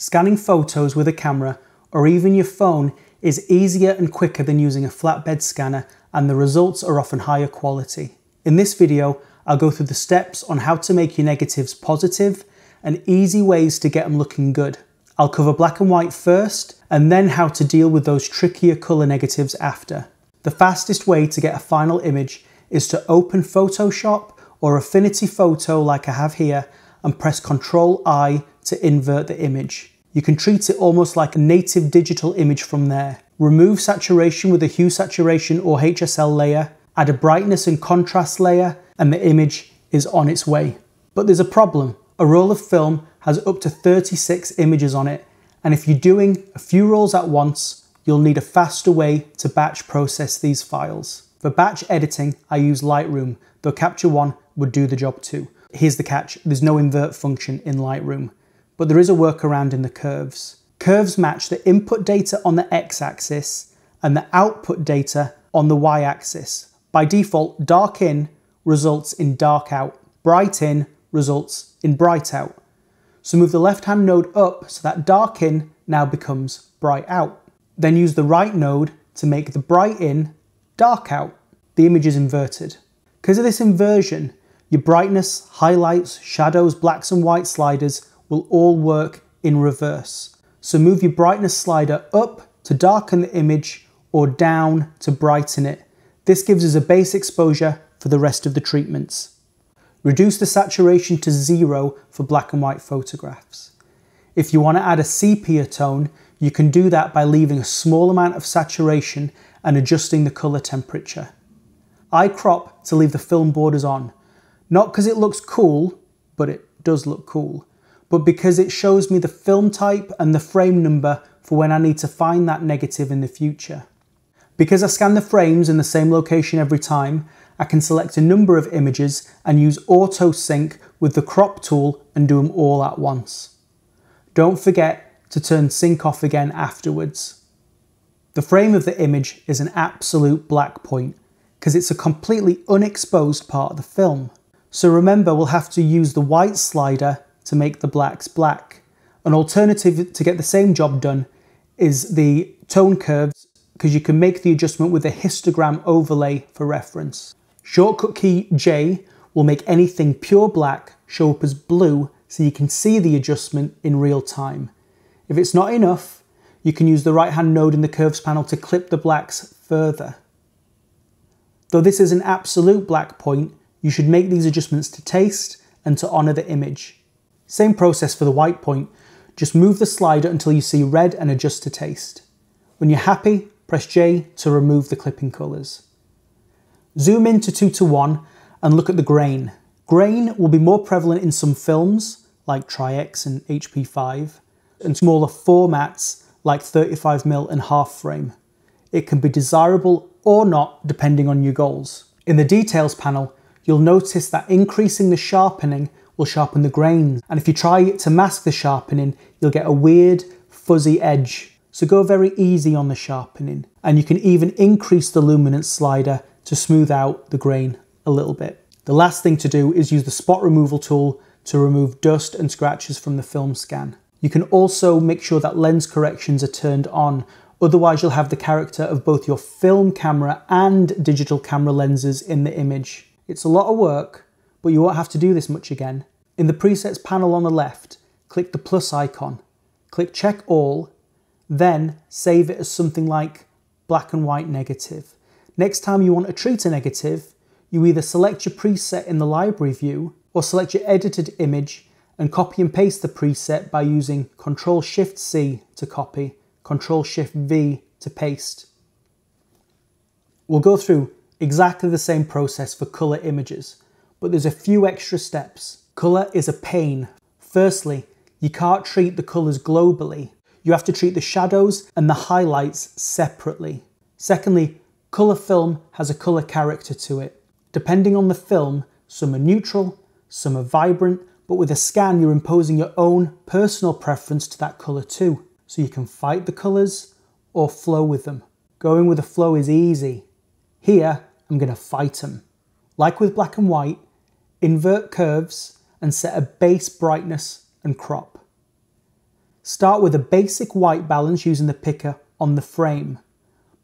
Scanning photos with a camera or even your phone is easier and quicker than using a flatbed scanner and the results are often higher quality. In this video, I'll go through the steps on how to make your negatives positive and easy ways to get them looking good. I'll cover black and white first and then how to deal with those trickier colour negatives after. The fastest way to get a final image is to open Photoshop or Affinity Photo like I have here and press Ctrl I to invert the image. You can treat it almost like a native digital image from there. Remove saturation with a hue saturation or HSL layer, add a brightness and contrast layer, and the image is on its way. But there's a problem. A roll of film has up to 36 images on it, and if you're doing a few rolls at once, you'll need a faster way to batch process these files. For batch editing, I use Lightroom, though Capture One would do the job too. Here's the catch, there's no invert function in Lightroom but there is a workaround in the curves. Curves match the input data on the x-axis and the output data on the y-axis. By default, dark in results in dark out, bright in results in bright out. So move the left-hand node up so that dark in now becomes bright out. Then use the right node to make the bright in dark out. The image is inverted. Because of this inversion, your brightness, highlights, shadows, blacks and white sliders will all work in reverse. So move your brightness slider up to darken the image or down to brighten it. This gives us a base exposure for the rest of the treatments. Reduce the saturation to zero for black and white photographs. If you want to add a sepia tone, you can do that by leaving a small amount of saturation and adjusting the colour temperature. I crop to leave the film borders on, not because it looks cool, but it does look cool but because it shows me the film type and the frame number for when I need to find that negative in the future. Because I scan the frames in the same location every time, I can select a number of images and use auto sync with the crop tool and do them all at once. Don't forget to turn sync off again afterwards. The frame of the image is an absolute black point because it's a completely unexposed part of the film. So remember we'll have to use the white slider to make the blacks black. An alternative to get the same job done is the tone curves because you can make the adjustment with a histogram overlay for reference. Shortcut key J will make anything pure black show up as blue so you can see the adjustment in real time. If it's not enough, you can use the right hand node in the curves panel to clip the blacks further. Though this is an absolute black point, you should make these adjustments to taste and to honour the image. Same process for the white point, just move the slider until you see red and adjust to taste. When you're happy, press J to remove the clipping colours. Zoom in to 2 to 1 and look at the grain. Grain will be more prevalent in some films, like Tri-X and HP5, and smaller formats like 35mm and half frame. It can be desirable or not depending on your goals. In the details panel, you'll notice that increasing the sharpening will sharpen the grains. And if you try to mask the sharpening, you'll get a weird fuzzy edge. So go very easy on the sharpening. And you can even increase the luminance slider to smooth out the grain a little bit. The last thing to do is use the spot removal tool to remove dust and scratches from the film scan. You can also make sure that lens corrections are turned on, otherwise you'll have the character of both your film camera and digital camera lenses in the image. It's a lot of work, but you won't have to do this much again. In the presets panel on the left, click the plus icon, click check all, then save it as something like black and white negative. Next time you want to treat a negative, you either select your preset in the library view or select your edited image and copy and paste the preset by using Ctrl Shift C to copy, Ctrl Shift V to paste. We'll go through exactly the same process for colour images, but there's a few extra steps. Colour is a pain. Firstly, you can't treat the colours globally. You have to treat the shadows and the highlights separately. Secondly, colour film has a colour character to it. Depending on the film, some are neutral, some are vibrant, but with a scan you're imposing your own personal preference to that colour too. So you can fight the colours or flow with them. Going with the flow is easy. Here, I'm going to fight them. Like with black and white, invert curves and set a base brightness and crop. Start with a basic white balance using the picker on the frame,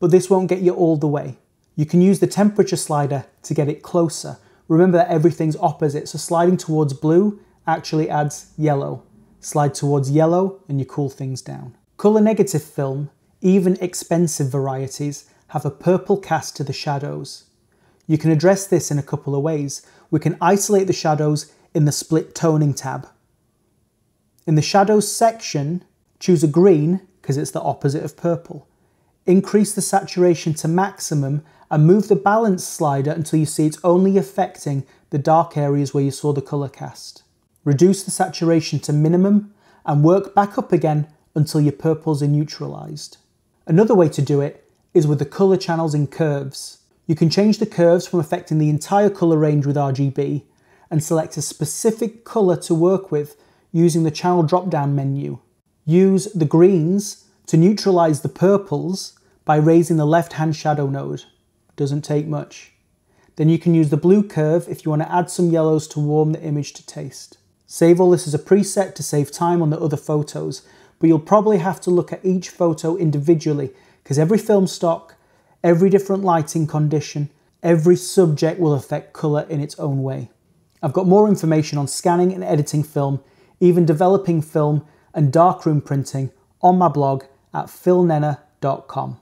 but this won't get you all the way. You can use the temperature slider to get it closer. Remember that everything's opposite, so sliding towards blue actually adds yellow. Slide towards yellow and you cool things down. Colour negative film, even expensive varieties, have a purple cast to the shadows. You can address this in a couple of ways. We can isolate the shadows in the split toning tab. In the shadows section, choose a green because it's the opposite of purple. Increase the saturation to maximum and move the balance slider until you see it's only affecting the dark areas where you saw the colour cast reduce the saturation to minimum, and work back up again until your purples are neutralized. Another way to do it is with the color channels in curves. You can change the curves from affecting the entire color range with RGB and select a specific color to work with using the channel drop-down menu. Use the greens to neutralize the purples by raising the left-hand shadow node. Doesn't take much. Then you can use the blue curve if you want to add some yellows to warm the image to taste. Save all this as a preset to save time on the other photos, but you'll probably have to look at each photo individually because every film stock, every different lighting condition, every subject will affect colour in its own way. I've got more information on scanning and editing film, even developing film and darkroom printing on my blog at filnenna.com.